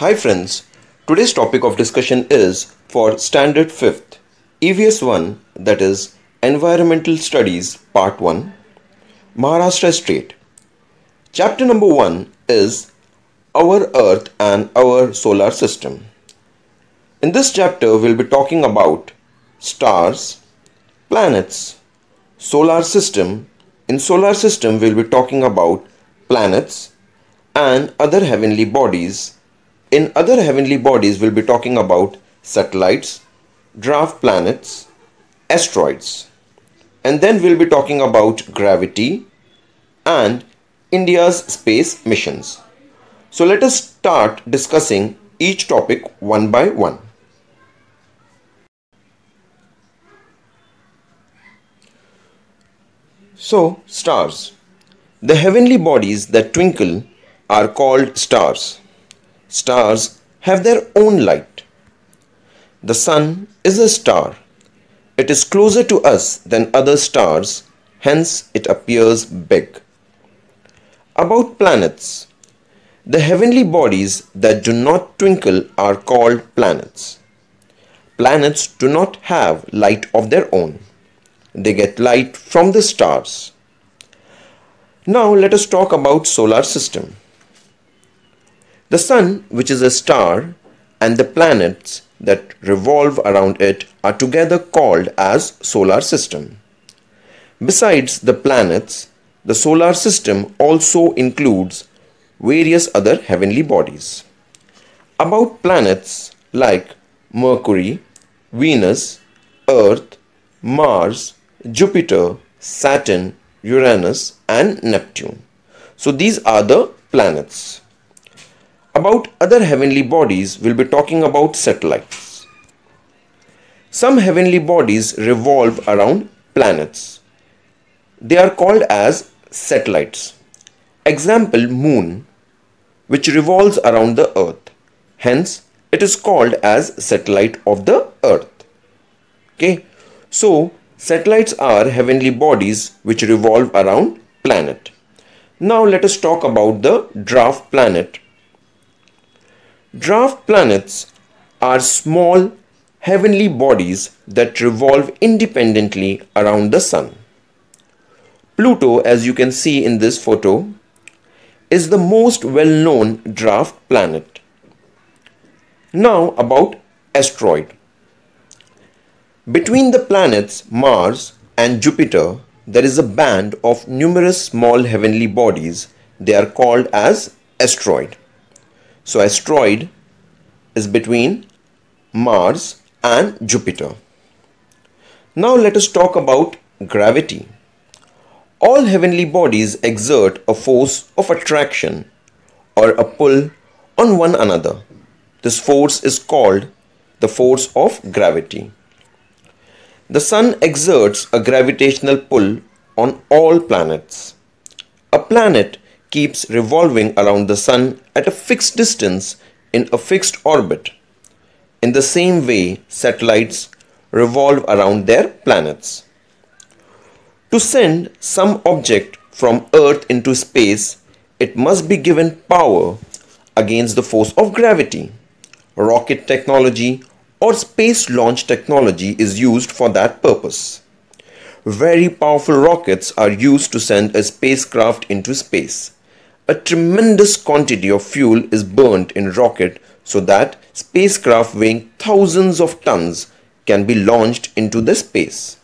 Hi friends, today's topic of discussion is for Standard 5th, EVS 1 that is Environmental Studies Part 1, Maharashtra State. Chapter number 1 is Our Earth and Our Solar System. In this chapter we'll be talking about stars, planets, solar system. In solar system we'll be talking about planets and other heavenly bodies. In other heavenly bodies, we'll be talking about satellites, dwarf planets, asteroids. And then we'll be talking about gravity and India's space missions. So let us start discussing each topic one by one. So, stars. The heavenly bodies that twinkle are called stars. Stars have their own light. The sun is a star. It is closer to us than other stars, hence it appears big. About planets. The heavenly bodies that do not twinkle are called planets. Planets do not have light of their own. They get light from the stars. Now let us talk about solar system. The sun, which is a star, and the planets that revolve around it are together called as solar system. Besides the planets, the solar system also includes various other heavenly bodies. About planets like Mercury, Venus, Earth, Mars, Jupiter, Saturn, Uranus and Neptune. So these are the planets. About other heavenly bodies, we'll be talking about satellites. Some heavenly bodies revolve around planets. They are called as satellites. Example Moon, which revolves around the Earth. Hence, it is called as satellite of the Earth. Okay, so Satellites are heavenly bodies which revolve around planet. Now let us talk about the dwarf planet. Dwarf planets are small heavenly bodies that revolve independently around the sun. Pluto, as you can see in this photo, is the most well-known dwarf planet. Now about asteroid. Between the planets Mars and Jupiter, there is a band of numerous small heavenly bodies. They are called as asteroid. So asteroid is between Mars and Jupiter. Now let us talk about gravity. All heavenly bodies exert a force of attraction or a pull on one another. This force is called the force of gravity. The Sun exerts a gravitational pull on all planets. A planet keeps revolving around the Sun at a fixed distance in a fixed orbit. In the same way, satellites revolve around their planets. To send some object from Earth into space, it must be given power against the force of gravity. Rocket technology or space launch technology is used for that purpose. Very powerful rockets are used to send a spacecraft into space. A tremendous quantity of fuel is burnt in rocket so that spacecraft weighing thousands of tons can be launched into the space.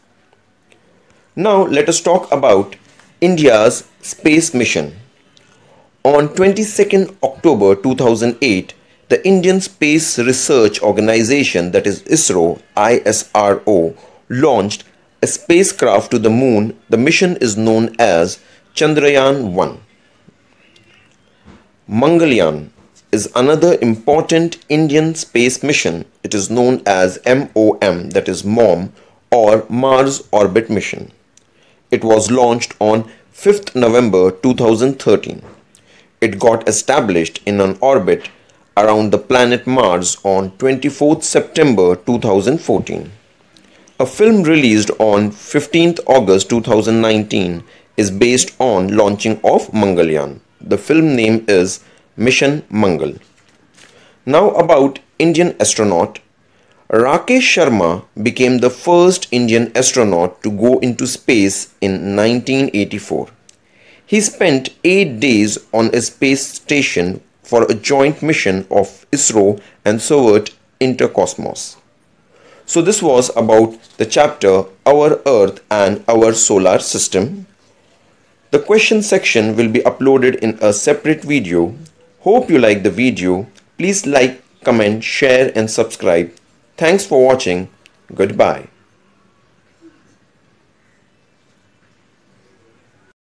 Now let us talk about India's space mission. On 22nd October 2008, the Indian Space Research Organization, that is ISRO, ISRO, launched a spacecraft to the moon. The mission is known as Chandrayaan 1. Mangalyaan is another important Indian space mission. It is known as MOM, that is MOM, or Mars Orbit Mission. It was launched on 5th November 2013. It got established in an orbit around the planet Mars on 24th September 2014. A film released on 15th August 2019 is based on launching of Mangalyaan. The film name is Mission Mangal. Now about Indian astronaut. Rakesh Sharma became the first Indian astronaut to go into space in 1984. He spent 8 days on a space station for a joint mission of ISRO and Soviet Interkosmos. So this was about the chapter Our Earth and Our Solar System. The question section will be uploaded in a separate video. Hope you like the video. Please like, comment, share and subscribe. Thanks for watching. Goodbye.